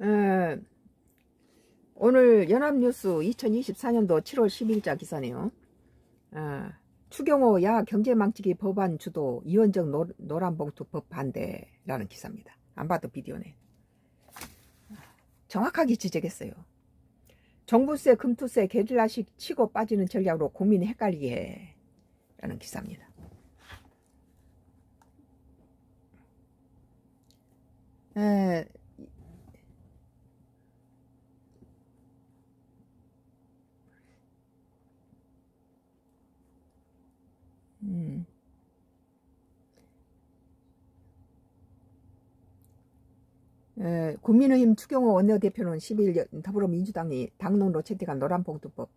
에, 오늘 연합뉴스 2024년도 7월 10일자 기사네요. 아, 추경호 야 경제망치기 법안 주도 이원정 노, 노란봉투법 반대라는 기사입니다. 안 봐도 비디오네. 정확하게 지적했어요. 정부세, 금투세, 게릴라식 치고 빠지는 전략으로 국민 헷갈리게 해. 라는 기사입니다. 에, 음. 에, 국민의힘 추경호 원내대표는 10일 더불어민주당이 당론으로 채택한 노란봉투법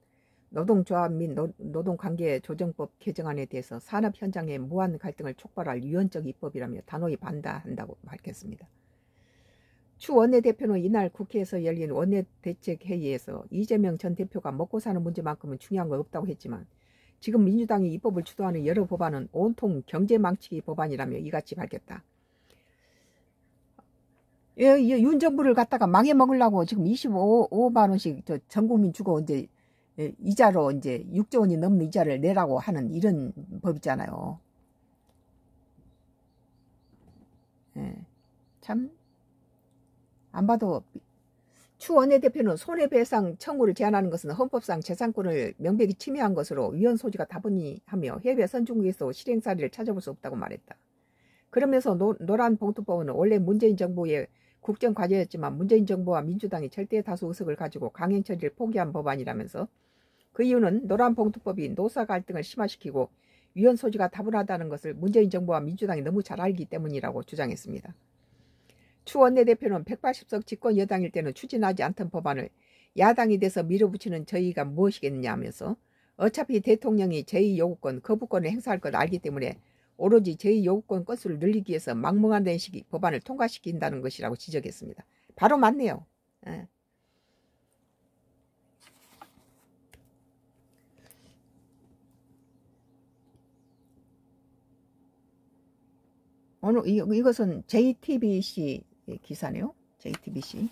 노동조합 및 노, 노동관계 조정법 개정안에 대해서 산업 현장의 무한 갈등을 촉발할 유연적 입법이라며 단호히 반대한다고 밝혔습니다. 추 원내대표는 이날 국회에서 열린 원내대책회의에서 이재명 전 대표가 먹고 사는 문제만큼은 중요한 거 없다고 했지만 지금 민주당이 입법을 주도하는 여러 법안은 온통 경제망치기 법안이라며 이같이 밝혔다. 예, 윤 정부를 갖다가 망해 먹으려고 지금 25만 원씩 전 국민 주고 이제 예, 이자로 이제 6조 원이 넘는 이자를 내라고 하는 이런 법이잖아요. 예, 참, 안 봐도 추 원내대표는 손해배상 청구를 제한하는 것은 헌법상 재산권을 명백히 침해한 것으로 위헌 소지가 다분하며 해외 선진국에서 실행 사례를 찾아볼 수 없다고 말했다. 그러면서 노, 노란 봉투법은 원래 문재인 정부의 국정 과제였지만 문재인 정부와 민주당이 절대 다수 의석을 가지고 강행 처리를 포기한 법안이라면서 그 이유는 노란 봉투법이 노사 갈등을 심화시키고 위헌 소지가 다분하다는 것을 문재인 정부와 민주당이 너무 잘 알기 때문이라고 주장했습니다. 추 원내대표는 180석 집권 여당일 때는 추진하지 않던 법안을 야당이 돼서 밀어붙이는 저희가 무엇이겠느냐 하면서 어차피 대통령이 제2요구권, 거부권을 행사할 것 알기 때문에 오로지 제2요구권 건수를 늘리기 위해서 망망한 된식이 법안을 통과시킨다는 것이라고 지적했습니다. 바로 맞네요. 예. 오늘 이, 이것은 JTBC 기사네요. JTBC.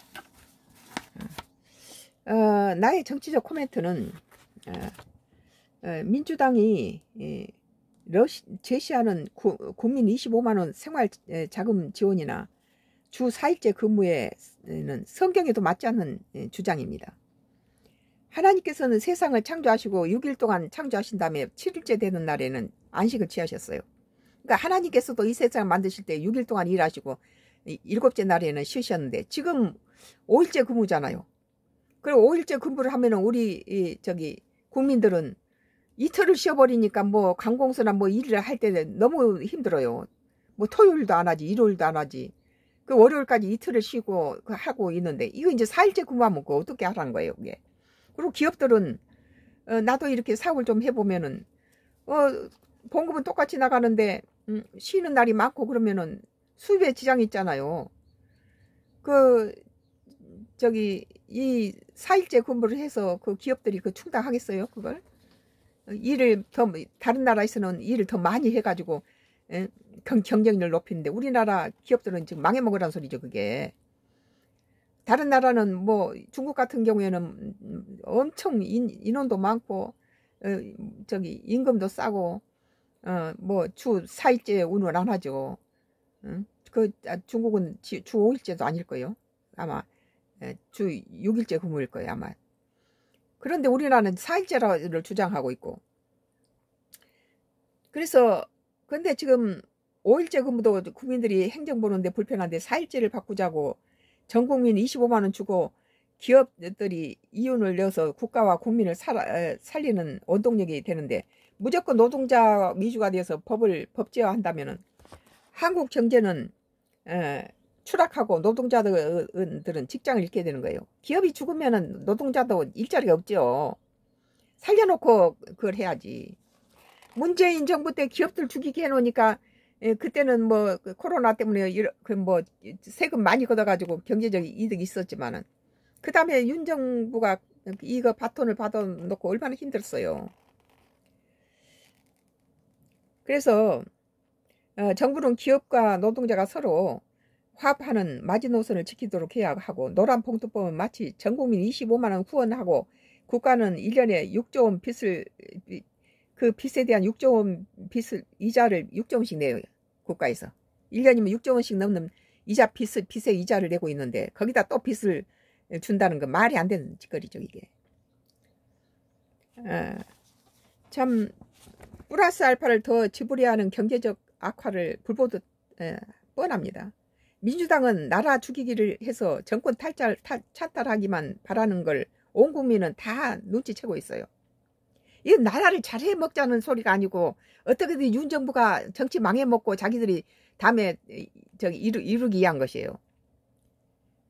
어, 어, 나의 정치적 코멘트는 어, 어 민주당이 예, 러시, 제시하는 구, 국민 25만원 생활 자금 지원이나 주 4일째 근무에는 성경에도 맞지 않는 예, 주장입니다. 하나님께서는 세상을 창조하시고 6일 동안 창조하신 다음에 7일째 되는 날에는 안식을 취하셨어요. 그러니까 하나님께서도 이 세상을 만드실 때 6일 동안 일하시고 일곱째 날에는 쉬셨는데 지금 5일째 근무잖아요. 그리고 5일째 근무를 하면은 우리 이 저기 국민들은 이틀을 쉬어버리니까 뭐 관공서나 뭐 일을 할 때 너무 힘들어요. 뭐 토요일도 안 하지 일요일도 안 하지. 그 월요일까지 이틀을 쉬고 그 하고 있는데 이거 이제 4일째 근무하면 그 어떻게 하라는 거예요 그게. 그리고 기업들은 어, 나도 이렇게 사업을 좀 해보면은 어 봉급은 똑같이 나가는데 음, 쉬는 날이 많고 그러면은 수입에 지장이 있잖아요. 그 저기 이 4일째 근무를 해서 그 기업들이 그 충당하겠어요 그걸? 일을 더 다른 나라에서는 일을 더 많이 해가지고 에? 경, 경쟁력을 높이는데 우리나라 기업들은 지금 망해먹으라는 소리죠 그게. 다른 나라는 뭐 중국 같은 경우에는 엄청 인, 인원도 많고 어, 저기 임금도 싸고 어, 뭐주 4일째 운을 안 하죠. 응? 그 아, 중국은 주 5일째도 아닐 거예요. 아마 예, 주 6일째 근무일 거예요. 아마. 그런데 우리나라는 4일째를 주장하고 있고. 그래서 근데 지금 5일째 근무도 국민들이 행정 보는데 불편한데 4일째를 바꾸자고 전 국민 25만 원 주고 기업들이 이윤을 내서 국가와 국민을 살, 살리는 원동력이 되는데 무조건 노동자 위주가 돼서 법을 법제화한다면은 한국 경제는 에, 추락하고 노동자들은 직장을 잃게 되는 거예요. 기업이 죽으면은 노동자도 일자리가 없죠. 살려놓고 그걸 해야지. 문재인 정부 때 기업들 죽이게 해놓으니까 에, 그때는 뭐그 코로나 때문에 그뭐 세금 많이 걷어가지고 경제적 이득이 있었지만은 그 다음에 윤 정부가 이거 바톤을 받아놓고 얼마나 힘들었어요. 그래서 어, 정부는 기업과 노동자가 서로 화합하는 마지노선을 지키도록 해야 하고 노란 봉투법은 마치 전국민 25만 원 후원하고 국가는 1년에 6조 원 빚을 그 빚에 대한 6조 원 빚을 이자를 6조 원씩 내요 국가에서. 1년이면 6조 원씩 넘는 이자 빚을 빚에 이자를 내고 있는데 거기다 또 빚을 준다는 건 말이 안 되는 짓거리죠 이게. 아, 참 플러스 알파를 더 지불해야 하는 경제적 악화를 불보듯 에, 뻔합니다. 민주당은 나라 죽이기를 해서 정권 탈달, 탈, 차탈하기만 바라는 걸 온 국민은 다 눈치채고 있어요. 이 나라를 잘해 먹자는 소리가 아니고 어떻게든 윤 정부가 정치 망해 먹고 자기들이 다음에 저기 이루, 이루기 위한 것이에요.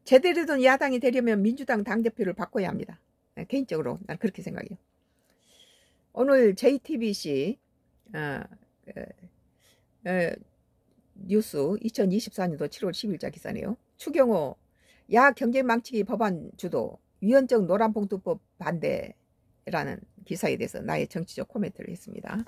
제대로 된 야당이 되려면 민주당 당대표를 바꿔야 합니다. 네, 개인적으로 난 그렇게 생각해요. 오늘 JTBC 어, 어, 어, 뉴스 2024년도 7월 10일자 기사네요. 추경호 야 경제 망치기 법안 주도 위헌적 노란봉투법 반대라는 기사에 대해서 나의 정치적 코멘트를 했습니다.